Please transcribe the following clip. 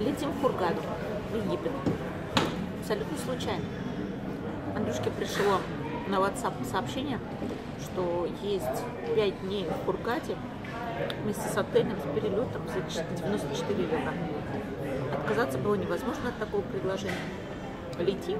Летим в Хургаду, в Египет. Абсолютно случайно. Андрюшке пришло на WhatsApp сообщение, что есть 5 дней в Хургаде вместе с отелем, с перелетом за 94 евро. Отказаться было невозможно от такого предложения. Летим.